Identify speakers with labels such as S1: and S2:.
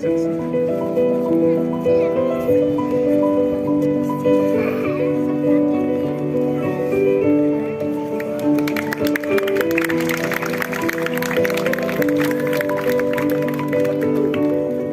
S1: そうですね